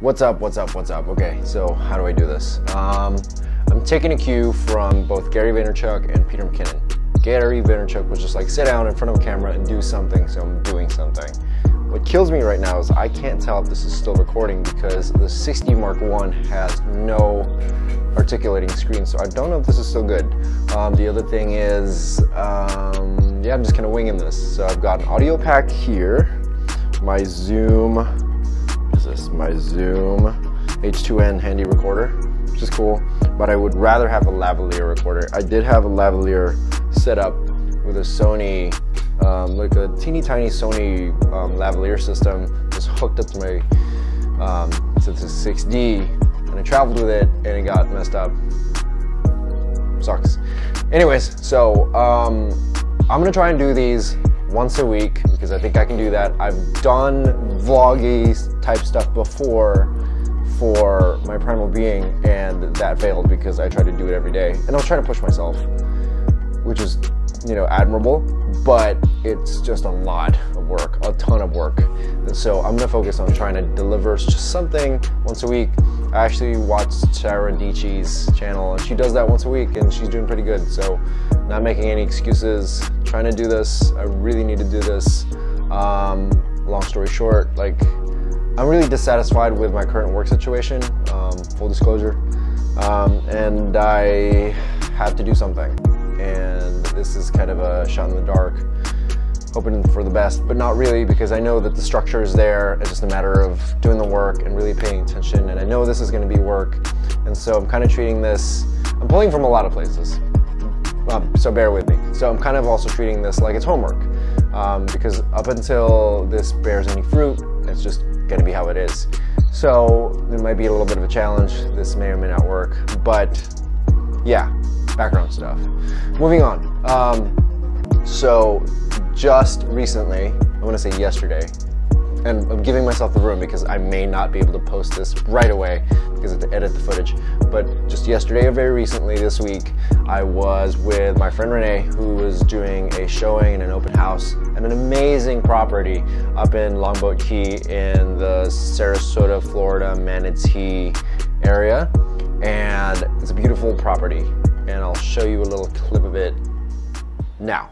What's up, what's up, what's up? Okay, so how do I do this? Um, I'm taking a cue from both Gary Vaynerchuk and Peter McKinnon. Gary Vaynerchuk was just like, sit down in front of a camera and do something, so I'm doing something. What kills me right now is I can't tell if this is still recording because the 6D Mark 1 has no articulating screen, so I don't know if this is still good. Um, the other thing is, um, yeah, I'm just kind of winging this. So I've got an audio pack here, my Zoom, is? My Zoom H2N handy recorder, which is cool, but I would rather have a lavalier recorder. I did have a lavalier set up with a Sony, um, like a teeny tiny Sony um, lavalier system just hooked up to my, um, to the 6D and I traveled with it and it got messed up. Sucks. Anyways, so um, I'm gonna try and do these once a week because I think I can do that. I've done vloggy type stuff before for my primal being and that failed because I tried to do it every day and I was trying to push myself which is, you know, admirable, but it's just a lot work, a ton of work. And so I'm gonna focus on trying to deliver just something once a week. I actually watched Sarah Dietschy's channel and she does that once a week and she's doing pretty good. So not making any excuses, trying to do this. I really need to do this. Um, long story short, like I'm really dissatisfied with my current work situation, um, full disclosure. Um, and I have to do something and this is kind of a shot in the dark hoping for the best but not really because I know that the structure is there. It's just a matter of doing the work and really paying attention and I know this is going to be work and so I'm kind of treating this I'm pulling from a lot of places. Um, so bear with me. So I'm kind of also treating this like it's homework um, because up until this bears any fruit it's just going to be how it is. So there might be a little bit of a challenge. This may or may not work but yeah background stuff. Moving on. Um, so just recently, I want to say yesterday, and I'm giving myself the room because I may not be able to post this right away because I have to edit the footage. But just yesterday or very recently this week, I was with my friend Renee who was doing a showing in an open house at an amazing property up in Longboat Key in the Sarasota, Florida, Manatee area. And it's a beautiful property and I'll show you a little clip of it now.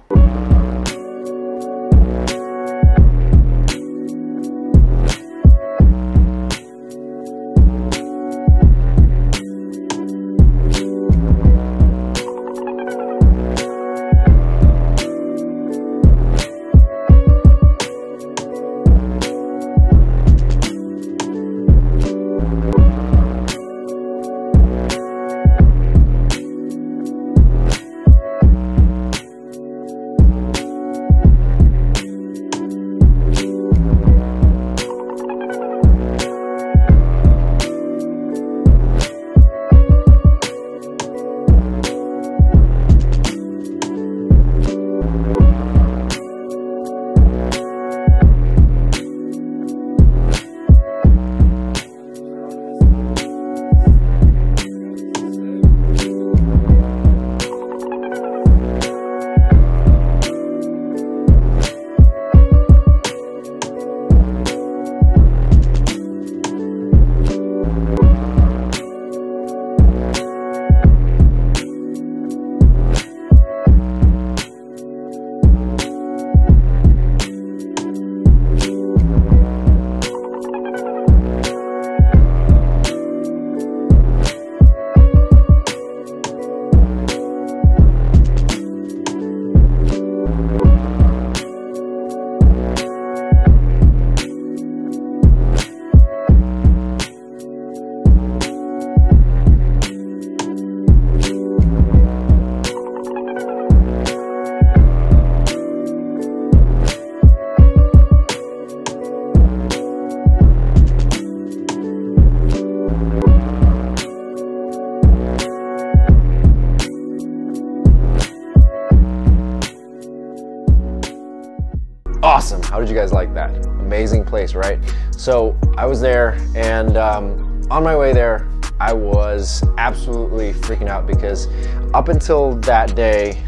How did you guys like that? Amazing place, right? So I was there and um, on my way there, I was absolutely freaking out because up until that day,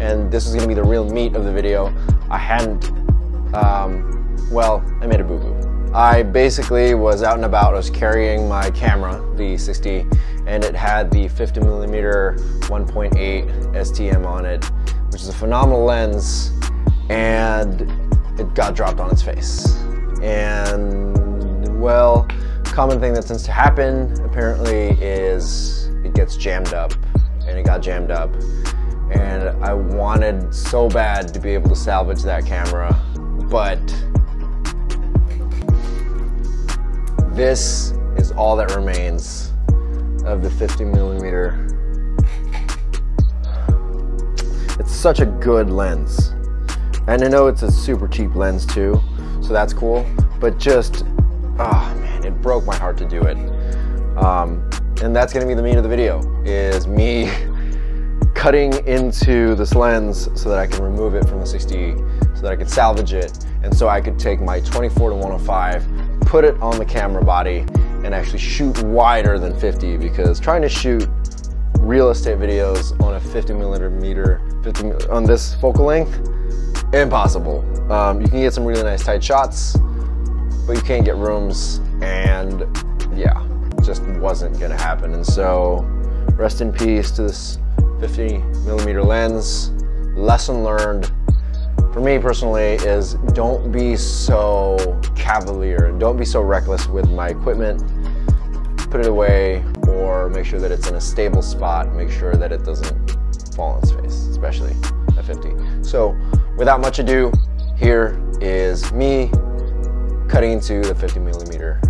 and this is gonna be the real meat of the video, I hadn't, um, well, I made a boo-boo. I basically was out and about. I was carrying my camera, the 6D, and it had the 50 millimeter 1.8 STM on it, which is a phenomenal lens, and it got dropped on its face. And well, common thing that tends to happen apparently is it gets jammed up, and it got jammed up and I wanted so bad to be able to salvage that camera, but this is all that remains of the 50 millimeter. It's such a good lens. And I know it's a super cheap lens too, so that's cool, but just, oh man, it broke my heart to do it. Um, and that's gonna be the meat of the video, is me cutting into this lens so that I can remove it from the 6D so that I could salvage it and so I could take my 24 to 105 put it on the camera body and actually shoot wider than 50 because trying to shoot real estate videos on a 50 millimeter 50 on this focal length impossible um, you can get some really nice tight shots but you can't get rooms and yeah just wasn't gonna happen and so rest in peace to this 50 millimeter lens. Lesson learned for me personally is don't be so cavalier, don't be so reckless with my equipment. Put it away or make sure that it's in a stable spot. Make sure that it doesn't fall on its face, especially at 50. So without much ado, here is me cutting into the 50 millimeter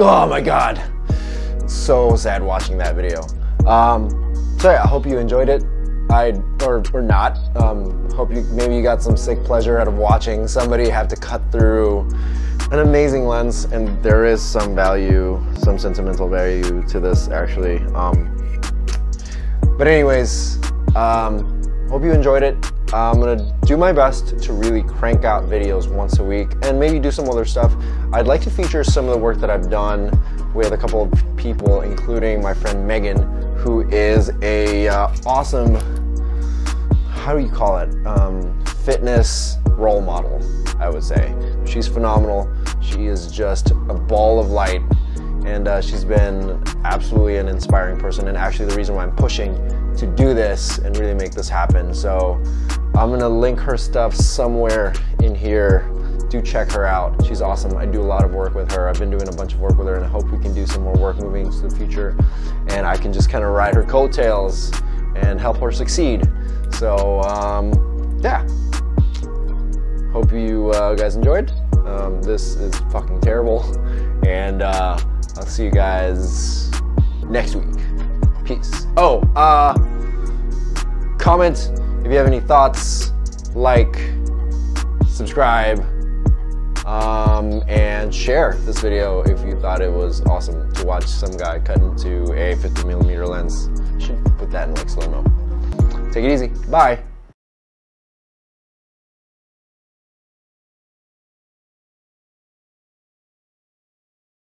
Oh my God. So sad watching that video. Um, so yeah, I hope you enjoyed it. I, or, or not. Um, hope you, maybe you got some sick pleasure out of watching somebody have to cut through an amazing lens and there is some value, some sentimental value to this actually. Um, but anyways, um, hope you enjoyed it. I'm gonna do my best to really crank out videos once a week and maybe do some other stuff. I'd like to feature some of the work that I've done with a couple of people, including my friend Megan, who is a uh, awesome, how do you call it, um, fitness role model, I would say. She's phenomenal. She is just a ball of light and uh, she's been absolutely an inspiring person and actually the reason why I'm pushing to do this and really make this happen. So I'm gonna link her stuff somewhere in here. Do check her out. She's awesome. I do a lot of work with her. I've been doing a bunch of work with her and I hope we can do some more work moving into the future. And I can just kind of ride her coattails and help her succeed. So um, yeah, hope you uh, guys enjoyed. Um, this is fucking terrible. And uh, I'll see you guys next week. Peace. Oh, uh, comment if you have any thoughts, like, subscribe, um, and share this video if you thought it was awesome to watch some guy cut into a 50 millimeter lens. Should put that in like slow mo. Take it easy. Bye.